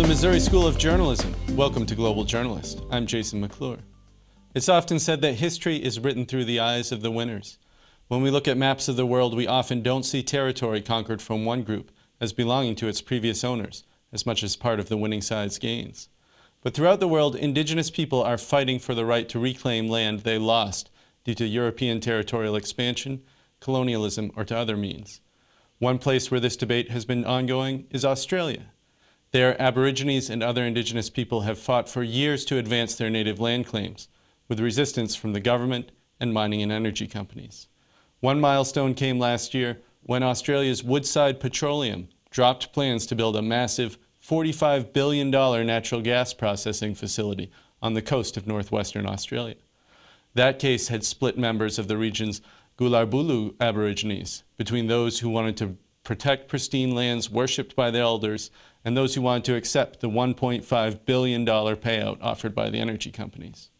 the Missouri School of Journalism, welcome to Global Journalist. I'm Jason McClure. It's often said that history is written through the eyes of the winners. When we look at maps of the world, we often don't see territory conquered from one group as belonging to its previous owners, as much as part of the winning side's gains. But throughout the world, indigenous people are fighting for the right to reclaim land they lost due to European territorial expansion, colonialism, or to other means. One place where this debate has been ongoing is Australia. There, Aborigines and other indigenous people have fought for years to advance their native land claims, with resistance from the government and mining and energy companies. One milestone came last year when Australia's Woodside Petroleum dropped plans to build a massive $45 billion natural gas processing facility on the coast of northwestern Australia. That case had split members of the region's Goolarabooloo Aborigines between those who wanted to protect pristine lands worshipped by the elders and those who wanted to accept the $1.5 billion payout offered by the energy companies.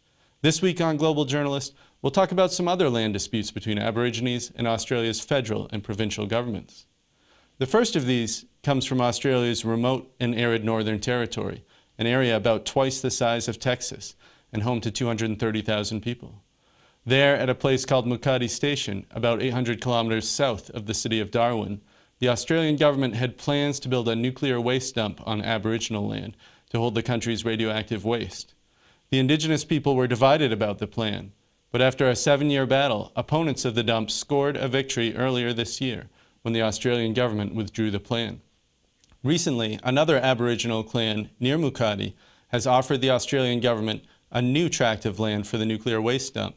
This week on Global Journalist, we'll talk about some other land disputes between Aborigines and Australia's federal and provincial governments. The first of these comes from Australia's remote and arid Northern Territory, an area about twice the size of Texas and home to 230,000 people. There, at a place called Muckaty Station, about 800 kilometers south of the city of Darwin, the Australian government had plans to build a nuclear waste dump on Aboriginal land to hold the country's radioactive waste. The indigenous people were divided about the plan, but after a seven-year battle, opponents of the dump scored a victory earlier this year when the Australian government withdrew the plan. Recently, another Aboriginal clan near Muckaty has offered the Australian government a new tract of land for the nuclear waste dump.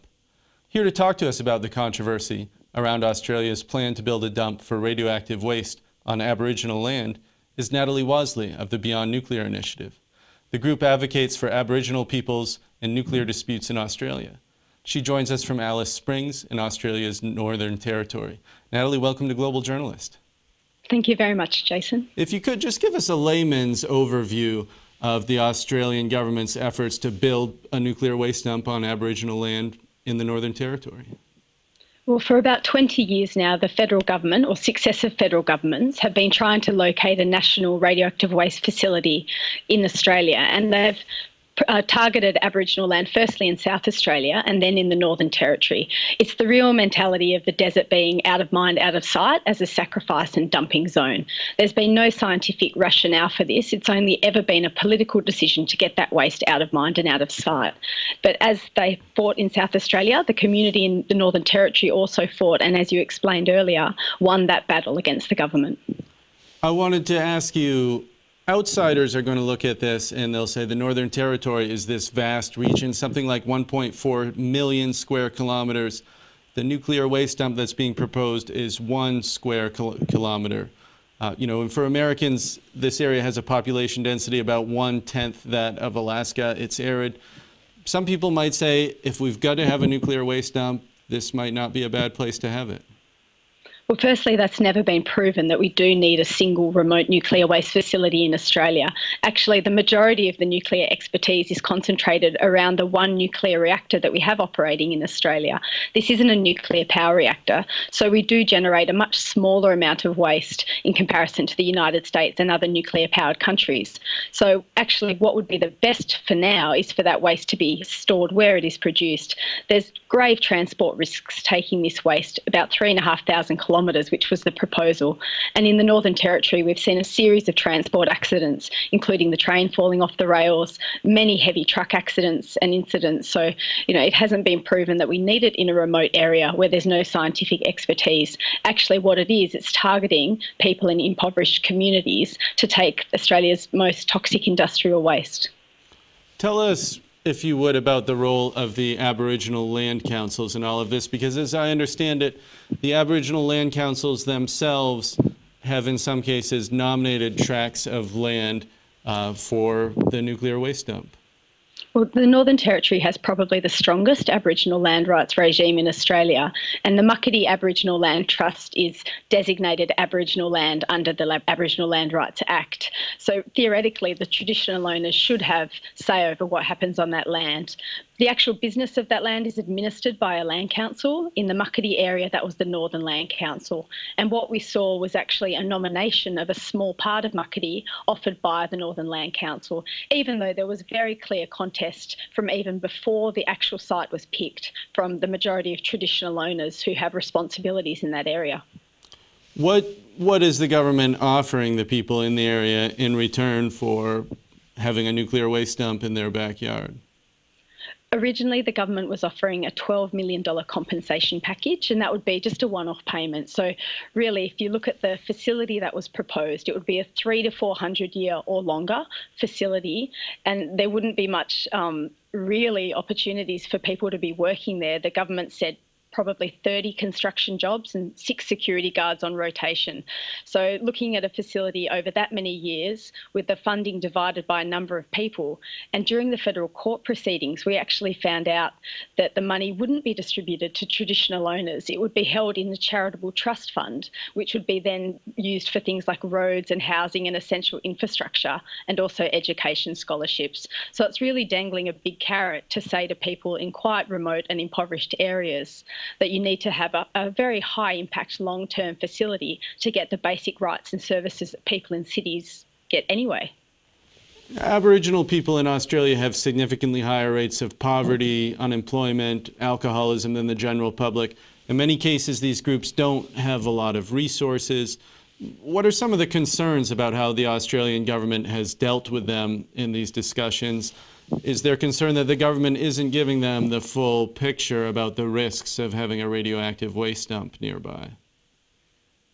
Here to talk to us about the controversy around Australia's plan to build a dump for radioactive waste on Aboriginal land is Natalie Wasley of the Beyond Nuclear Initiative. The group advocates for Aboriginal peoples and nuclear disputes in Australia. She joins us from Alice Springs in Australia's Northern Territory. Natalie, welcome to Global Journalist. Thank you very much, Jason. If you could just give us a layman's overview of the Australian government's efforts to build a nuclear waste dump on Aboriginal land in the Northern Territory. Well, for about 20 years now, the federal government or successive federal governments have been trying to locate a national radioactive waste facility in Australia, and they've uh, targeted Aboriginal land, firstly in South Australia and then in the Northern Territory. It's the real mentality of the desert being out of mind, out of sight as a sacrifice and dumping zone. There's been no scientific rationale for this. It's only ever been a political decision to get that waste out of mind and out of sight. But as they fought in South Australia, the community in the Northern Territory also fought, and as you explained earlier, won that battle against the government. I wanted to ask you outsiders are going to look at this and they'll say the Northern Territory is this vast region, something like 1.4 million square kilometers. The nuclear waste dump that's being proposed is one square kilometer. Uh, you know, and for Americans, this area has a population density about one tenth that of Alaska. It's arid. Some people might say if we've got to have a nuclear waste dump, this might not be a bad place to have it. Well, firstly, that's never been proven that we do need a single remote nuclear waste facility in Australia. Actually, the majority of the nuclear expertise is concentrated around the one nuclear reactor that we have operating in Australia. This isn't a nuclear power reactor, so we do generate a much smaller amount of waste in comparison to the United States and other nuclear powered countries. So, actually, what would be the best for now is for that waste to be stored where it is produced. There's grave transport risks taking this waste, about 3,500 kilometres kilometres, which was the proposal. And in the Northern Territory, we've seen a series of transport accidents, including the train falling off the rails, many heavy truck accidents and incidents. So, you know, it hasn't been proven that we need it in a remote area where there's no scientific expertise. Actually, what it is, it's targeting people in impoverished communities to take Australia's most toxic industrial waste. Tell us if you would, about the role of the Aboriginal land councils in all of this, because as I understand it, the Aboriginal land councils themselves have, in some cases, nominated tracts of land uh, for the nuclear waste dump. Well, the Northern Territory has probably the strongest Aboriginal land rights regime in Australia, and the Muckaty Aboriginal Land Trust is designated Aboriginal land under the Aboriginal Land Rights Act. So theoretically, the traditional owners should have say over what happens on that land. The actual business of that land is administered by a land council. In the Muckaty area, that was the Northern Land Council. And what we saw was actually a nomination of a small part of Muckaty offered by the Northern Land Council, even though there was very clear contest from even before the actual site was picked from the majority of traditional owners who have responsibilities in that area. What what is the government offering the people in the area in return for having a nuclear waste dump in their backyard? Originally, the government was offering a $12 million compensation package, and that would be just a one off payment. So, really, if you look at the facility that was proposed, it would be a three to 400 year or longer facility, and there wouldn't be much um, really opportunities for people to be working there. The government said probably 30 construction jobs and six security guards on rotation. So, looking at a facility over that many years with the funding divided by a number of people, and during the federal court proceedings, we actually found out that the money wouldn't be distributed to traditional owners. It would be held in the charitable trust fund, which would be then used for things like roads and housing and essential infrastructure and also education scholarships. So, it's really dangling a big carrot to say to people in quite remote and impoverished areas that you need to have a, a very high impact long term facility to get the basic rights and services that people in cities get anyway. Aboriginal people in Australia have significantly higher rates of poverty, unemployment, alcoholism than the general public. In many cases, these groups don't have a lot of resources. What are some of the concerns about how the Australian government has dealt with them in these discussions? Is there concern that the government isn't giving them the full picture about the risks of having a radioactive waste dump nearby?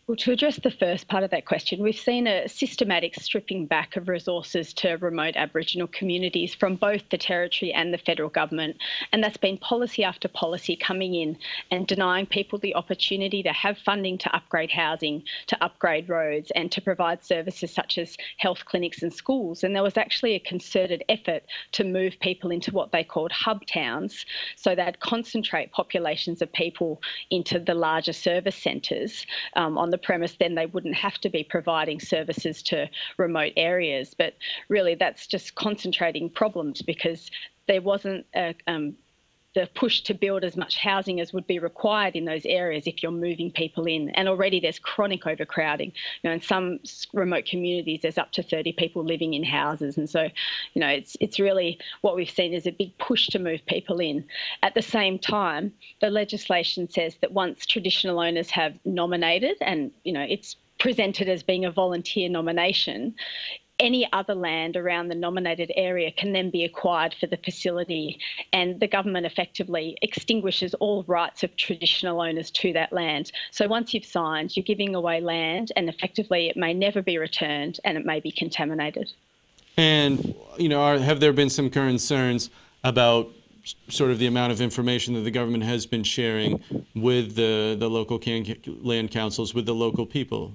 Well, to address the first part of that question, we've seen a systematic stripping back of resources to remote Aboriginal communities from both the Territory and the federal government. And that's been policy after policy coming in and denying people the opportunity to have funding to upgrade housing, to upgrade roads, and to provide services such as health clinics and schools. And there was actually a concerted effort to move people into what they called hub towns so they'd concentrate populations of people into the larger service centres um, on the premise, then they wouldn't have to be providing services to remote areas. But really, that's just concentrating problems because there wasn't a, um, the push to build as much housing as would be required in those areas if you're moving people in. And already there's chronic overcrowding. You know, in some remote communities, there's up to 30 people living in houses, and so, you know, it's it's really what we've seen is a big push to move people in. At the same time, the legislation says that once traditional owners have nominated, and you know, it's presented as being a volunteer nomination, any other land around the nominated area can then be acquired for the facility, and the government effectively extinguishes all rights of traditional owners to that land. So once you've signed, you're giving away land, and effectively it may never be returned and it may be contaminated. And, you know, are, have there been some concerns about sort of the amount of information that the government has been sharing with the, the local land councils, with the local people?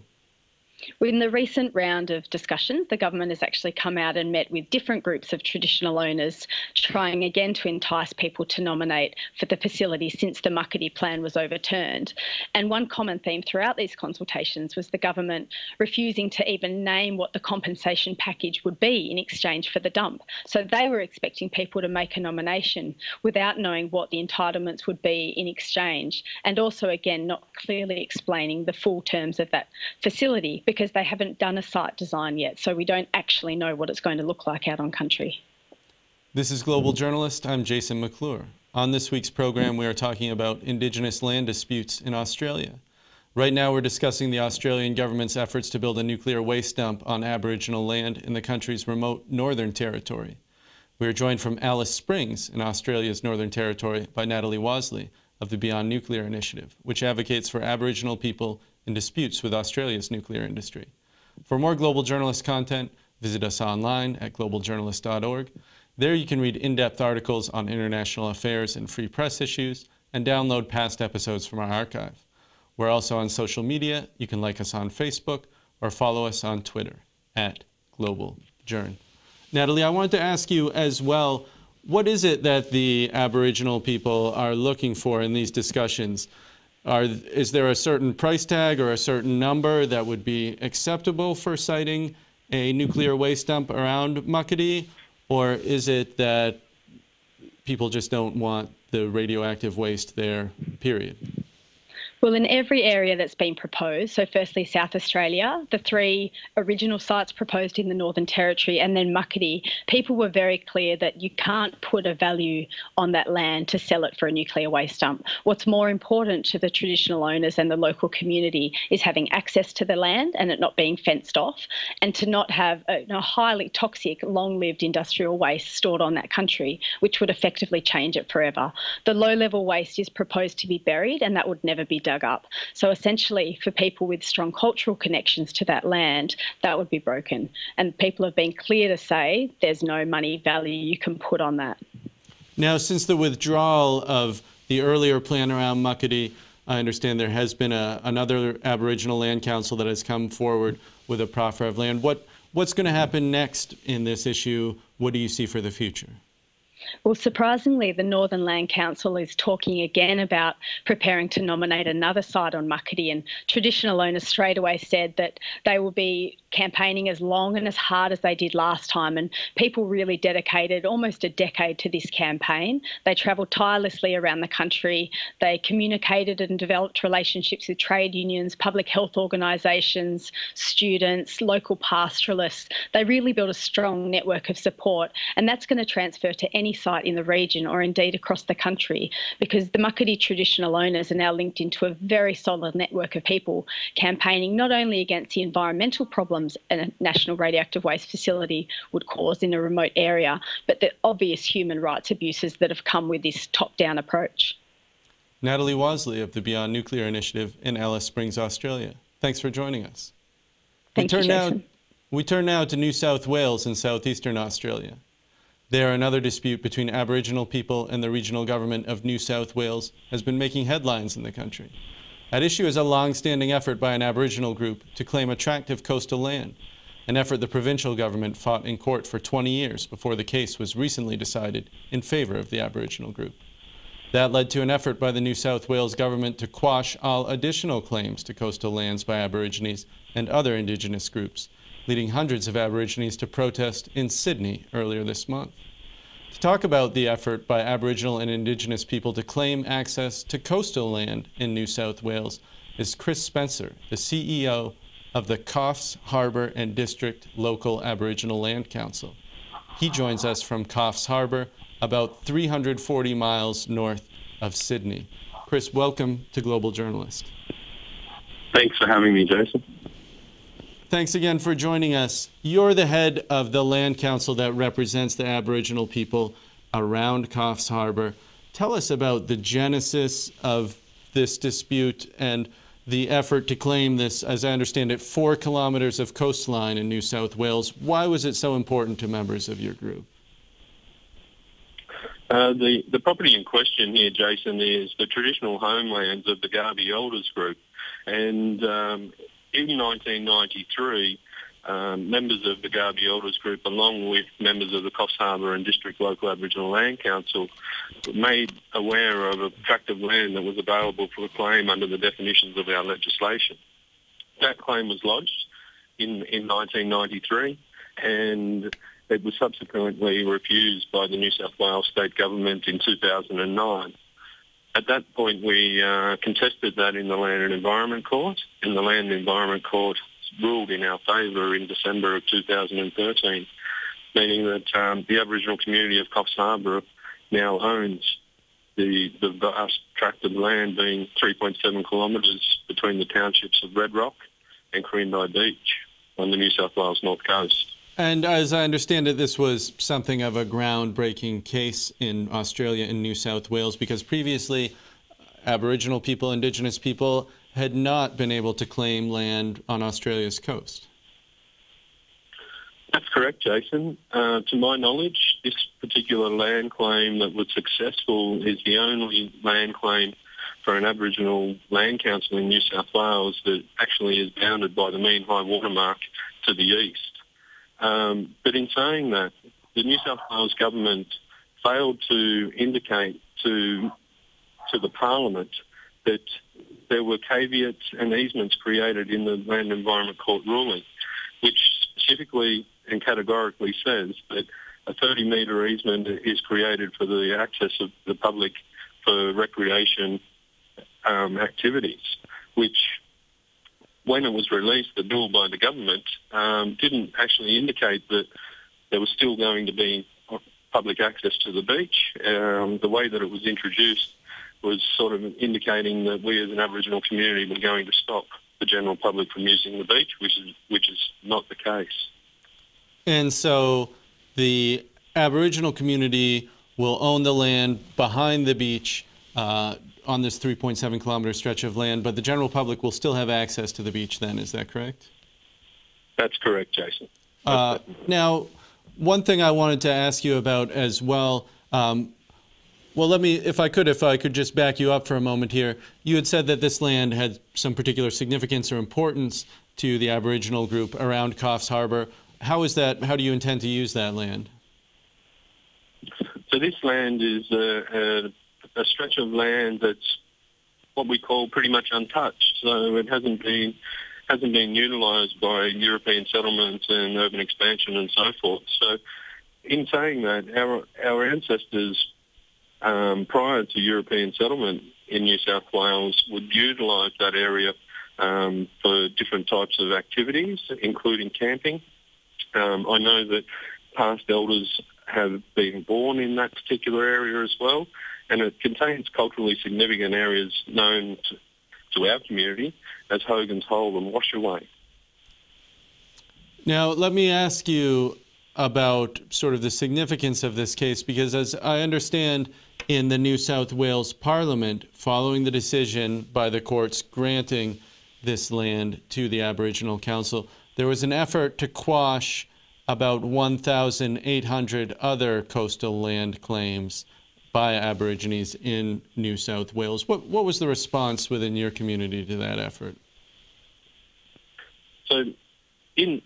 In the recent round of discussions, the government has actually come out and met with different groups of traditional owners, trying again to entice people to nominate for the facility since the Muckaty plan was overturned. And one common theme throughout these consultations was the government refusing to even name what the compensation package would be in exchange for the dump. So they were expecting people to make a nomination without knowing what the entitlements would be in exchange, and also, again, not clearly explaining the full terms of that facility because they haven't done a site design yet, so we don't actually know what it's going to look like out on country. This is Global Journalist. I'm Jason McClure. On this week's program, we are talking about Indigenous land disputes in Australia. Right now, we're discussing the Australian government's efforts to build a nuclear waste dump on Aboriginal land in the country's remote Northern Territory. We are joined from Alice Springs in Australia's Northern Territory by Natalie Wasley of the Beyond Nuclear Initiative, which advocates for Aboriginal people in disputes with Australia's nuclear industry. For more Global Journalist content, visit us online at globaljournalist.org. There you can read in-depth articles on international affairs and free press issues and download past episodes from our archive. We're also on social media. You can like us on Facebook or follow us on Twitter at Global Journ. Natalie, I wanted to ask you as well, what is it that the Aboriginal people are looking for in these discussions? Are, is there a certain price tag or a certain number that would be acceptable for siting a nuclear waste dump around Muckaty? Or is it that people just don't want the radioactive waste there, period? Well, in every area that's been proposed, so firstly South Australia, the three original sites proposed in the Northern Territory, and then Muckaty, people were very clear that you can't put a value on that land to sell it for a nuclear waste dump. What's more important to the traditional owners and the local community is having access to the land and it not being fenced off, and to not have a, a highly toxic, long lived industrial waste stored on that country, which would effectively change it forever. The low level waste is proposed to be buried, and that would never be done dug up. So essentially, for people with strong cultural connections to that land, that would be broken. And people have been clear to say there's no money value you can put on that. Now, since the withdrawal of the earlier plan around Muckaty, I understand there has been a, another Aboriginal Land Council that has come forward with a proffer of land. What, what's going to happen next in this issue? What do you see for the future? Well, surprisingly, the Northern Land Council is talking again about preparing to nominate another site on Muckaty, and traditional owners straight away said that they will be campaigning as long and as hard as they did last time. And people really dedicated almost a decade to this campaign. They travelled tirelessly around the country. They communicated and developed relationships with trade unions, public health organisations, students, local pastoralists. They really built a strong network of support, and that's going to transfer to any site in the region or indeed across the country because the Muckaty traditional owners are now linked into a very solid network of people campaigning not only against the environmental problems a national radioactive waste facility would cause in a remote area, but the obvious human rights abuses that have come with this top down approach. Natalie Wasley of the Beyond Nuclear Initiative in Alice Springs, Australia. Thanks for joining us. Thank we turn you, now we turn now to New South Wales in southeastern Australia. There, another dispute between Aboriginal people and the regional government of New South Wales has been making headlines in the country. At issue is a long-standing effort by an Aboriginal group to claim attractive coastal land, an effort the provincial government fought in court for 20 years before the case was recently decided in favor of the Aboriginal group. That led to an effort by the New South Wales government to quash all additional claims to coastal lands by Aborigines and other Indigenous groups, leading hundreds of Aborigines to protest in Sydney earlier this month. To talk about the effort by Aboriginal and Indigenous people to claim access to coastal land in New South Wales is Chris Spencer, the CEO of the Coffs Harbour and District Local Aboriginal Land Council. He joins us from Coffs Harbour, about 340 miles north of Sydney. Chris, welcome to Global Journalist. Thanks for having me, Jason. Thanks again for joining us. You're the head of the land council that represents the Aboriginal people around Coffs Harbour. Tell us about the genesis of this dispute and the effort to claim this, as I understand it, four kilometres of coastline in New South Wales. Why was it so important to members of your group? Uh, the, the property in question here, Jason, is the traditional homelands of the Garby Elders group. And um, in 1993, um, members of the Garby Elders Group, along with members of the Coffs Harbour and District Local Aboriginal Land Council, were made aware of a tract of land that was available for a claim under the definitions of our legislation. That claim was lodged in, in 1993 and it was subsequently refused by the New South Wales State Government in 2009. At that point, we uh, contested that in the Land and Environment Court, and the Land and Environment Court ruled in our favour in December of 2013, meaning that um, the Aboriginal community of Coffs Harbour now owns the, the vast tract of land being 3.7 kilometres between the townships of Red Rock and Corindi Beach on the New South Wales north coast. And as I understand it, this was something of a groundbreaking case in Australia and New South Wales because previously Aboriginal people, Indigenous people had not been able to claim land on Australia's coast. That's correct, Jason. Uh, to my knowledge, this particular land claim that was successful is the only land claim for an Aboriginal land council in New South Wales that actually is bounded by the mean high water mark to the east. Um, but in saying that, the New South Wales government failed to indicate to to the Parliament that there were caveats and easements created in the Land Environment Court ruling, which specifically and categorically says that a 30 metre easement is created for the access of the public for recreation um, activities, which when it was released, the bill by the government um, didn't actually indicate that there was still going to be public access to the beach. Um, the way that it was introduced was sort of indicating that we as an Aboriginal community were going to stop the general public from using the beach, which is which is not the case. And so the Aboriginal community will own the land behind the beach uh, on this 3.7 kilometer stretch of land, but the general public will still have access to the beach then, is that correct? That's correct, Jason. Uh, now, one thing I wanted to ask you about as well. Um, well, let me, if I could, if I could just back you up for a moment here. You had said that this land had some particular significance or importance to the Aboriginal group around Coffs Harbour. How is that? How do you intend to use that land? So this land is a, a, stretch of land that's what we call pretty much untouched. So it hasn't been hasn't been utilised by European settlements and urban expansion and so forth. So in saying that, our our ancestors um, prior to European settlement in New South Wales would utilise that area um, for different types of activities, including camping. Um, I know that past elders have been born in that particular area as well, and it contains culturally significant areas known to, to our community as Hogan's Hole and Washaway. Now, let me ask you about sort of the significance of this case because, as I understand, in the New South Wales Parliament, following the decision by the courts granting this land to the Aboriginal Council, there was an effort to quash about 1,800 other coastal land claims by Aborigines in New South Wales. What, what was the response within your community to that effort? So, in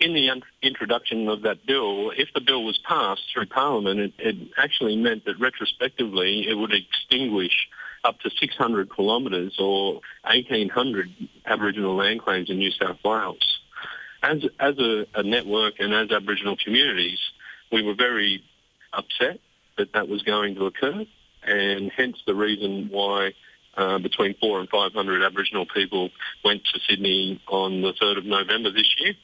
in the introduction of that bill, if the bill was passed through Parliament, it, it actually meant that retrospectively it would extinguish up to 600 kilometres or 1,800 Aboriginal land claims in New South Wales. As, as a, a network and as Aboriginal communities, we were very upset that that was going to occur, and hence the reason why uh, between four and 500 Aboriginal people went to Sydney on the 3rd of November this year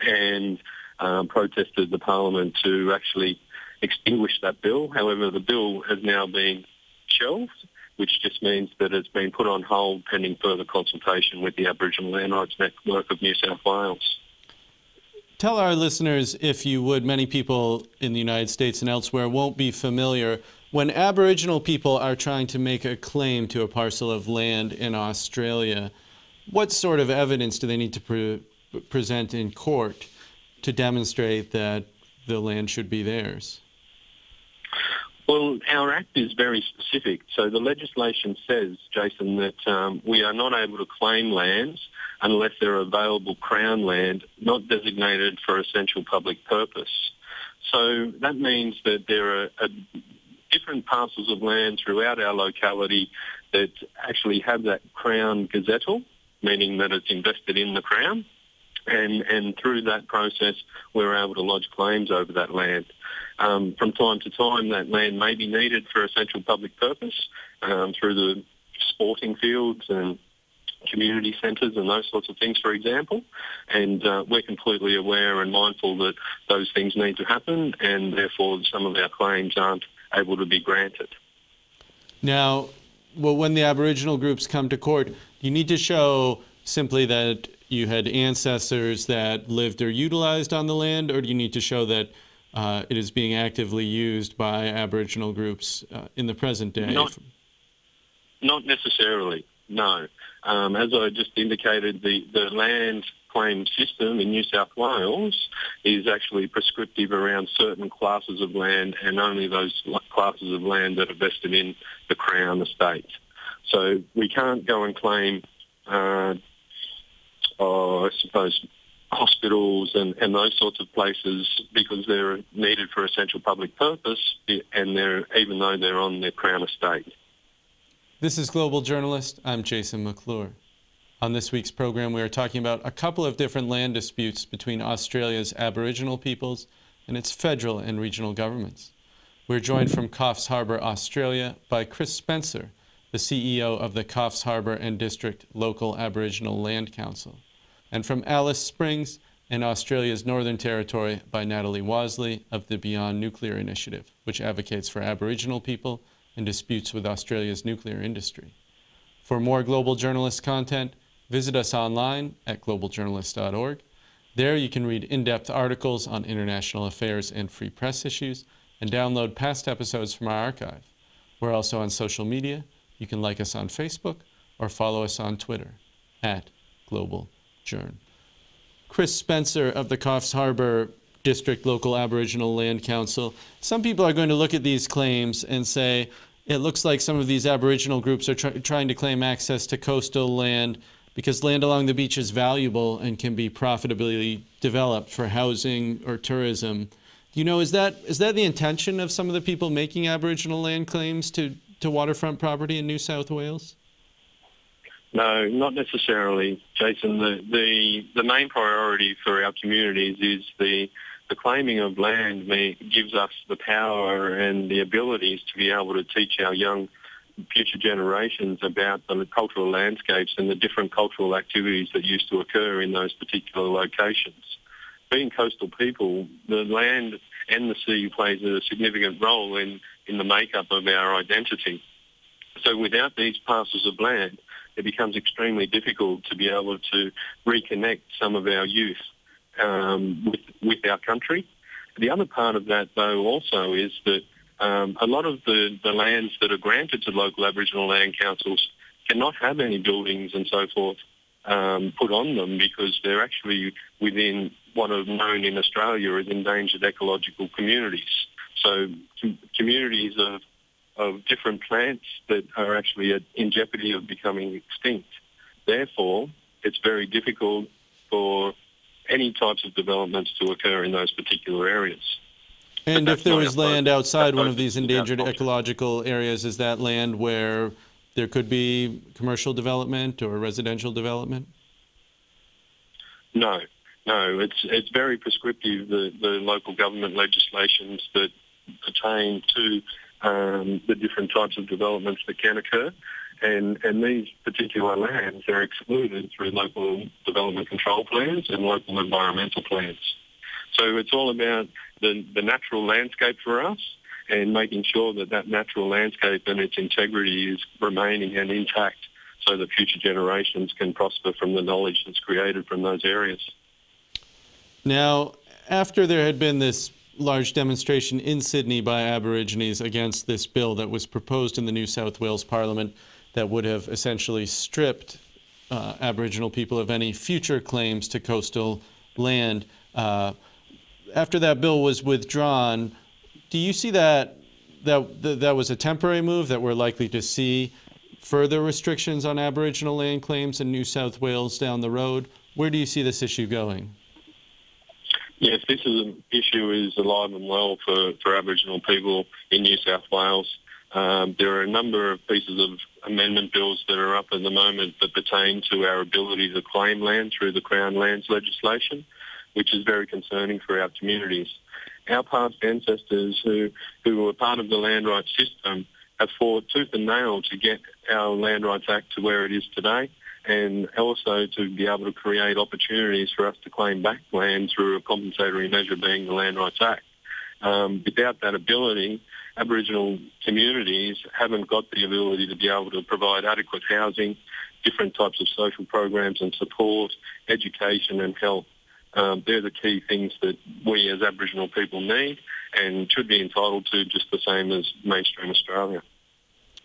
and um, protested the Parliament to actually extinguish that bill. However, the bill has now been shelved, which just means that it's been put on hold pending further consultation with the Aboriginal Land Rights Network of New South Wales. Tell our listeners, if you would, many people in the United States and elsewhere won't be familiar. When Aboriginal people are trying to make a claim to a parcel of land in Australia, what sort of evidence do they need to pre- present in court to demonstrate that the land should be theirs? Well, our act is very specific. So the legislation says, Jason, that um, we are not able to claim lands unless they're available Crown land not designated for essential public purpose. So that means that there are a, different parcels of land throughout our locality that actually have that Crown gazettal, meaning that it's invested in the Crown and, and through that process, we were able to lodge claims over that land. Um, from time to time, that land may be needed for essential public purpose um, through the sporting fields and community centres and those sorts of things, for example. And uh, we're completely aware and mindful that those things need to happen, and therefore some of our claims aren't able to be granted. Now, well, when the Aboriginal groups come to court, you need to show simply that you had ancestors that lived or utilized on the land, or do you need to show that uh, it is being actively used by Aboriginal groups uh, in the present day? Not, not necessarily, no. Um, as I just indicated, the, the land claim system in New South Wales is actually prescriptive around certain classes of land and only those classes of land that are vested in the Crown estate. So we can't go and claim uh, Uh, I suppose hospitals and, and those sorts of places because they're needed for essential public purpose and they're even though they're on their Crown estate. This is Global Journalist. I'm Jason McClure. On this week's program, we are talking about a couple of different land disputes between Australia's Aboriginal peoples and its federal and regional governments. We're joined from Coffs Harbour, Australia, by Chris Spencer, the CEO of the Coffs Harbour and District Local Aboriginal Land Council, and from Alice Springs in Australia's Northern Territory by Natalie Wasley of the Beyond Nuclear Initiative, which advocates for Aboriginal people and disputes with Australia's nuclear industry. For more Global Journalist content, visit us online at globaljournalist.org. There you can read in-depth articles on international affairs and free press issues and download past episodes from our archive. We're also on social media. You can like us on Facebook or follow us on Twitter at Global Chris Spencer of the Coffs Harbour District Local Aboriginal Land Council. Some people are going to look at these claims and say, it looks like some of these Aboriginal groups are try trying to claim access to coastal land because land along the beach is valuable and can be profitably developed for housing or tourism. You know, is that is that the intention of some of the people making Aboriginal land claims to, to waterfront property in New South Wales? No, not necessarily, Jason. The, the the main priority for our communities is the the claiming of land may, gives us the power and the abilities to be able to teach our young future generations about the cultural landscapes and the different cultural activities that used to occur in those particular locations. Being coastal people, the land and the sea plays a significant role in, in the makeup of our identity. So without these parcels of land, it becomes extremely difficult to be able to reconnect some of our youth um, with, with our country. The other part of that, though, also is that um, a lot of the, the lands that are granted to local Aboriginal land councils cannot have any buildings and so forth um, put on them because they're actually within what are known in Australia as endangered ecological communities. So com- communities of of different plants that are actually in jeopardy of becoming extinct. Therefore, it's very difficult for any types of developments to occur in those particular areas. And if there is land outside one of these endangered ecological areas, is that land where there could be commercial development or residential development? No, no. It's it's very prescriptive. The the local government legislations that pertain to um, the different types of developments that can occur. And, and these particular lands are excluded through local development control plans and local environmental plans. So it's all about the, the natural landscape for us and making sure that that natural landscape and its integrity is remaining and intact so that future generations can prosper from the knowledge that's created from those areas. Now, after there had been this large demonstration in Sydney by Aborigines against this bill that was proposed in the New South Wales Parliament that would have essentially stripped uh, Aboriginal people of any future claims to coastal land. Uh, after that bill was withdrawn, do you see that, that that was a temporary move that we're likely to see further restrictions on Aboriginal land claims in New South Wales down the road? Where do you see this issue going? Yes, this is an issue is alive and well for, for Aboriginal people in New South Wales. Um, there are a number of pieces of amendment bills that are up at the moment that pertain to our ability to claim land through the Crown Lands legislation, which is very concerning for our communities. Our past ancestors who, who were part of the land rights system have fought tooth and nail to get our Land Rights Act to where it is today and also to be able to create opportunities for us to claim back land through a compensatory measure being the Land Rights Act. Um, without that ability, Aboriginal communities haven't got the ability to be able to provide adequate housing, different types of social programs and support, education and health. Um, they're the key things that we as Aboriginal people need and should be entitled to just the same as mainstream Australia.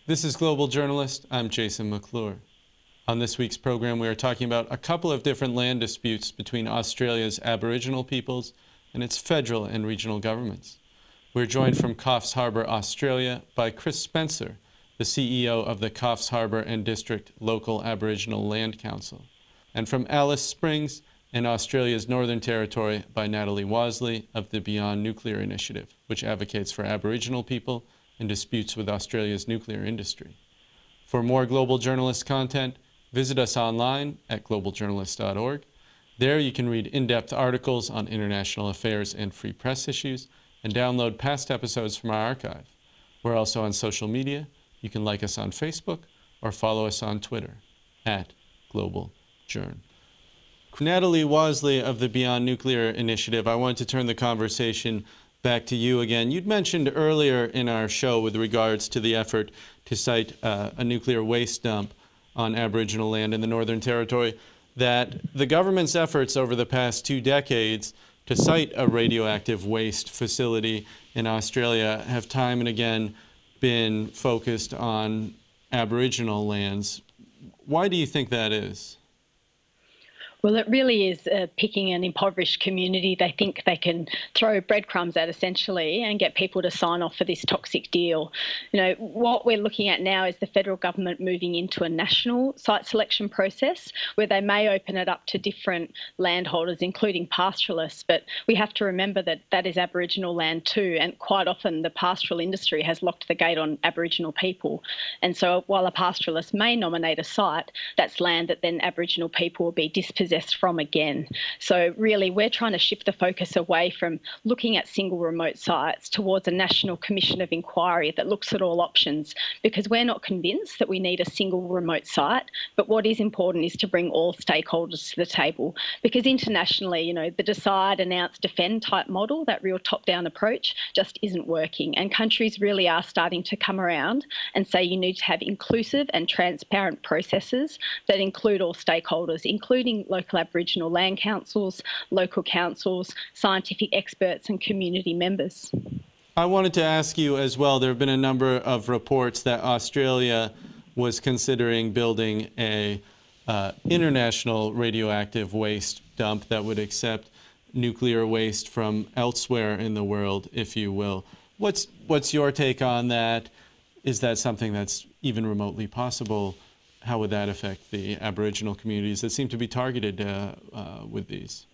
This is Global Journalist. I'm Jason McClure. On this week's program, we are talking about a couple of different land disputes between Australia's Aboriginal peoples and its federal and regional governments. We're joined from Coffs Harbour, Australia, by Chris Spencer, the CEO of the Coffs Harbour and District Local Aboriginal Land Council, and from Alice Springs in Australia's Northern Territory by Natalie Wasley of the Beyond Nuclear Initiative, which advocates for Aboriginal people and disputes with Australia's nuclear industry. For more global journalist content, Visit us online at globaljournalist.org. There you can read in-depth articles on international affairs and free press issues and download past episodes from our archive. We're also on social media. You can like us on Facebook or follow us on Twitter at Global Journ. Natalie Wasley of the Beyond Nuclear Initiative, I want to turn the conversation back to you again. You'd mentioned earlier in our show with regards to the effort to site uh, a nuclear waste dump on Aboriginal land in the Northern Territory that the government's efforts over the past two decades to site a radioactive waste facility in Australia have time and again been focused on Aboriginal lands. Why do you think that is? Well, it really is uh, picking an impoverished community. They think they can throw breadcrumbs at essentially and get people to sign off for this toxic deal. You know, what we're looking at now is the federal government moving into a national site selection process where they may open it up to different landholders, including pastoralists. But we have to remember that that is Aboriginal land too, and quite often the pastoral industry has locked the gate on Aboriginal people. And so while a pastoralist may nominate a site, that's land that then Aboriginal people will be dispossessed from again. So, really, we're trying to shift the focus away from looking at single remote sites towards a national commission of inquiry that looks at all options because we're not convinced that we need a single remote site. But what is important is to bring all stakeholders to the table because internationally, you know, the decide, announce, defend type model, that real top down approach, just isn't working. And countries really are starting to come around and say you need to have inclusive and transparent processes that include all stakeholders, including local local Aboriginal land councils, local councils, scientific experts, and community members. I wanted to ask you as well there have been a number of reports that Australia was considering building a uh, international radioactive waste dump that would accept nuclear waste from elsewhere in the world, if you will. What's, what's your take on that? Is that something that's even remotely possible? How would that affect the Aboriginal communities that seem to be targeted uh, uh, with these?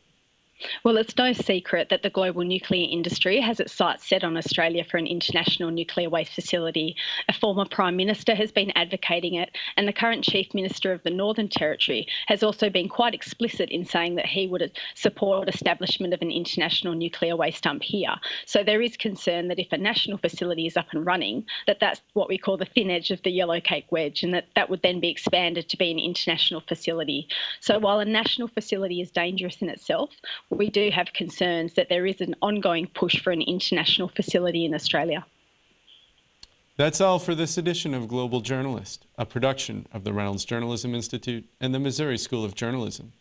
Well, it's no secret that the global nuclear industry has its sights set on Australia for an international nuclear waste facility. A former Prime Minister has been advocating it, and the current Chief Minister of the Northern Territory has also been quite explicit in saying that he would support establishment of an international nuclear waste dump here. So there is concern that if a national facility is up and running, that that's what we call the thin edge of the yellow cake wedge, and that that would then be expanded to be an international facility. So while a national facility is dangerous in itself, we do have concerns that there is an ongoing push for an international facility in Australia. That's all for this edition of Global Journalist, a production of the Reynolds Journalism Institute and the Missouri School of Journalism.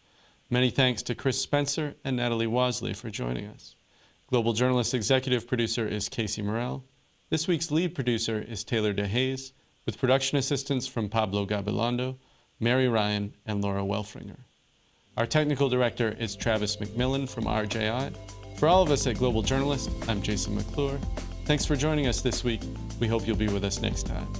Many thanks to Chris Spencer and Natalie Wasley for joining us. Global Journalist executive producer is Casey Morell. This week's lead producer is Taylor DeHaze, with production assistance from Pablo Gabilondo, Mary Ryan, and Laura Welfringer. Our technical director is Travis McMillan from RJI. For all of us at Global Journalist, I'm Jason McClure. Thanks for joining us this week. We hope you'll be with us next time.